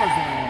was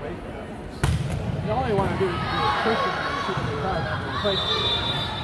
You only want to do is push it and shoot the touch.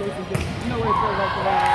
Things. You know what it feels like to